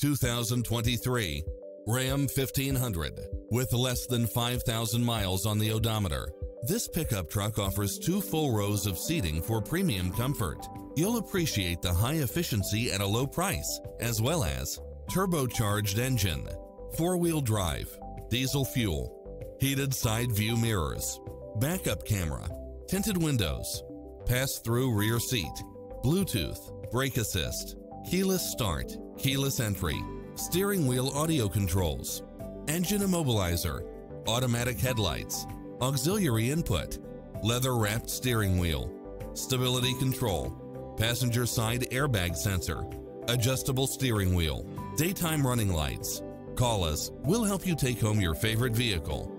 2023 Ram 1500 with less than 5,000 miles on the odometer. This pickup truck offers two full rows of seating for premium comfort. You'll appreciate the high efficiency at a low price, as well as turbocharged engine, four-wheel drive, diesel fuel, heated side view mirrors, backup camera, tinted windows, pass-through rear seat, Bluetooth, brake assist, keyless start, keyless entry, steering wheel audio controls, engine immobilizer, automatic headlights, auxiliary input, leather wrapped steering wheel, stability control, passenger side airbag sensor, adjustable steering wheel, daytime running lights. Call us, we'll help you take home your favorite vehicle.